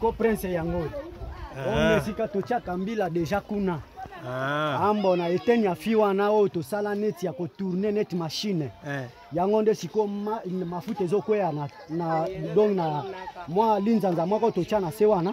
ko prince yango oyo ah. esika totyaka mbila deja kuna ah. ambo na eteni ya fi wana oyo tosala neti ya kotourne neti mashine eh. yango nde sikoyo mafuta ezokweya na donc na mwa linzanza moko totya na se wana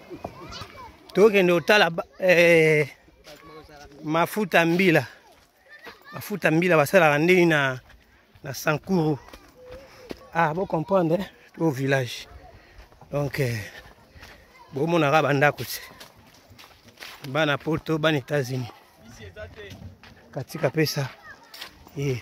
tokende otala eh, mafuta mbila mafuta mbila basalaka ndenge na, na sankuru ah bocomprendre eh? to village donc eh, bomonaka bandako te bana poto bana états-unis katika pesa yeah.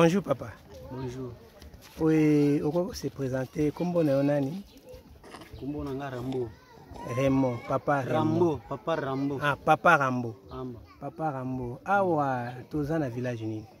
Bonjour papa. Bonjour. Oui, okoki se présenter kombo na yo nani? Kombo na nga Rambo. Remo, papa Rambo. Rambo, papa Rambo. Ah, papa Rambo. Amba. Papa Rambo. Awa toza na village nini?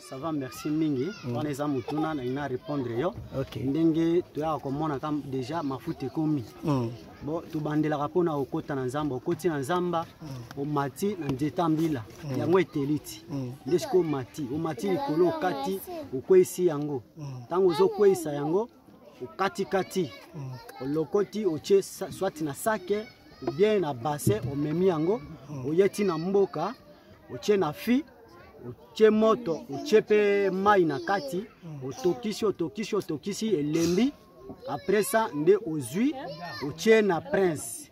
ça va merci mingi mm. wana eza motuna nalingi na répondre yo okay. ndenge toyaka komona ka déjà mafuta ekomi mm. bo tobandelaka mpo na kokota na nzamba okoti na nzamba mm. omati na nzeta mbila mm. yango eteliti mm. nde sikoyo omati omati likolo okati okweyisi yango ntango mm. ozokweyisa yango okatikati mm. olokoti otie swati na sake obien na base omemi yango mm. oye ti na mboka otie na fi otie moto otie mpe mai na kati mm. otokisi otokisi otokisi elembi après ça nde ozwi otie na prince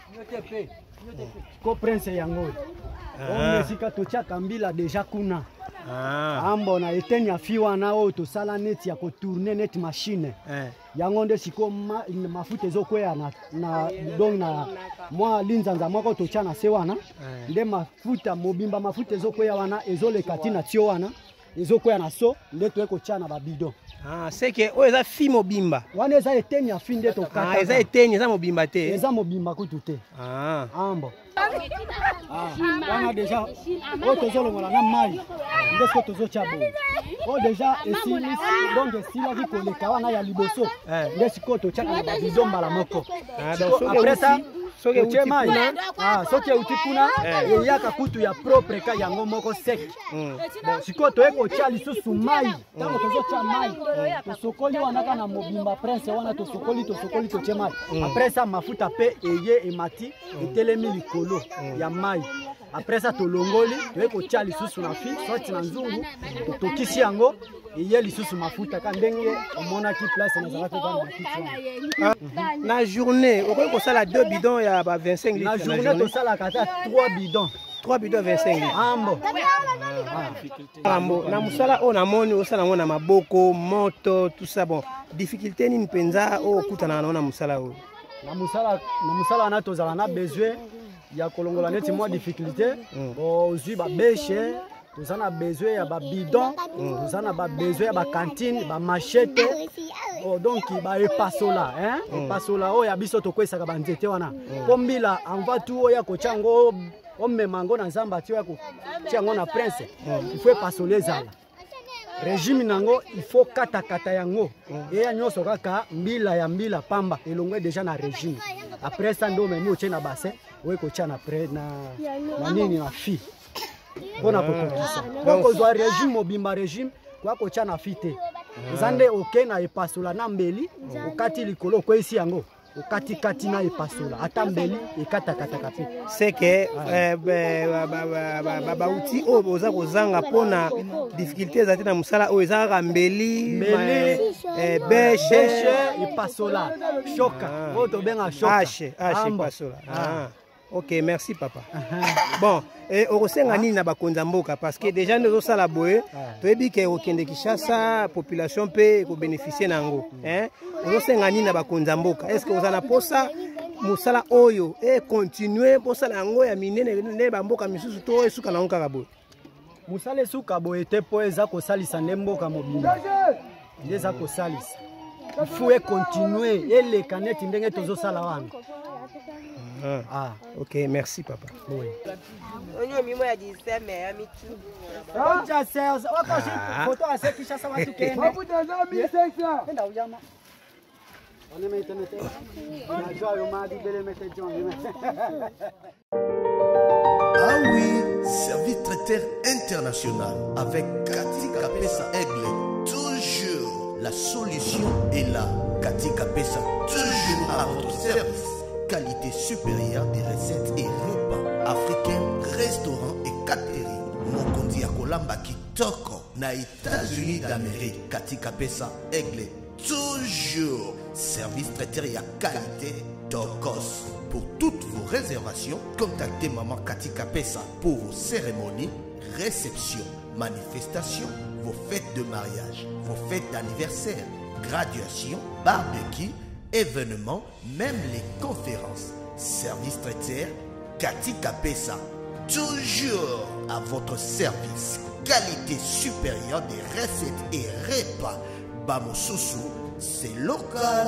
ko prince yango ah. oyo esika totyaka mbila deja kuna ah. ambo na eteni ya fi wana oyo tosala neti ya kotourne neti mashine eh. yango nde sikoyo ma, mafuta ezokweya na, na, donc na mwa linzanza moko totya na se wana eh. nde mafuta mobimba mafuta ezokweya wana ezoleka ti na tio wana ezokwea na so nde toye kotya na babidon ah, seke oyo eza fi mobimba wana eza eteni ya fi nde tokata ah, eza eteni eza mobimba te eza mobimba kutu te ah. ambo wana deja oyo tozolongola na mai nde soki tozotya boye oyo deja esilisi donc esilaki koleka wana ya liboso eh. nde sikoyo totyaka na babido mbala moko après ça soki euti kuna eyaka kutu ya propre ka yango moko sec Mm. Bon, sikoyo toye kotya lisusu mai ntango tozotya mai tosokoli wana kaka na mobimba prince wana tosokoli tosokoli totye mai mm. apres sa mafuta mpe eye emati mm. etelemi likolo ya mai apres sa tolongoli toye kotya lisusu na fi soit na nzungu totokisi yango eye lisusu mafuta ka ndenge omonaki place nazalaki ovanda na kiti wana na journée okoki kosala deux bidon ya ba 25 litre na journée tosalaka ata 3 bidon 3 bidon 25 litre ambo ambo na mosala oyo namoni osala yango na maboko moto tout ça bon difficulté nini mpenza oyo okutanaka nango na mosala oyo na mosala na mosala wana tozala na besoin ya kolongola neti mwa difficulté mm. ozwi babeshe toza na besoin ya babidon mm. toza na babesoin ya bacantine bamachete oh, donc baepasola mm. epasola oyo oh, ya biso tokwesaka banzete wana mm. mpo mbila anva tu oyo ya kotya yango omema yango na zamba ti oyo ya kotya yango na prince ifo epasola ezala regime na yango ifo katakata yango eya nyonso kaka mbila ya mbila pamba elongwe deja na regime après sa nde omemi otye na bassin oye kotya na nini na fille mpo na kokokisa ah, donc kozwa régime mobimba régime koya kotya na fi te eza nde oke na epasola na mbeli okati likolo okweisi yango okatikati na epasola ata mbeli ekatakataka te seke bauti oyo boza kozanga mpo na difficulté eza te na mosala oyo eza kaka mbeli eh, beshe epasola shoka ah. oyo tobenga shoka ok merci papa bon eh, okosenga ah. nini na bakonzi ya mboka parce que déjà nde ozosala boye ah. toyebi ke okende kinshasa population mpe ekobénéficie na yango eh, ozosenga nini na bakonzi ya mboka est ce que oza na mposa mosala oyo ekontinue mposala yango ya minene nde bamboka misusu to esuka na yango kaka boye mosala esuka boye te mpo eza kosalisa nde mboka mobimba nde eza kosalisa fu ekontinue eleka neti ndenge tozosala wana Ah. ah. Ok, merci papa. Oui. Ah. Ah oui, service traiteur international avec Cathy Kapessa Aigle. Toujours, la solution est là. Cathy Kapessa, toujours à votre service. Qualité supérieure des recettes et repas africains, restaurants et catering. Mokonzi ya kolamba kitoko na États-Unis d'Amérique. Cathy Kapessa Aigle toujours service traité à qualité tokos pour toutes vos réservations contactez maman katika pesa pour vos cérémonies réceptions manifestations vos fêtes de mariage vos fêtes d'anniversaire graduation barbecue événements, même les conférences. Service traiteur, Cathy Capessa. Toujours à votre service. Qualité supérieure des recettes et repas. sousou c'est local.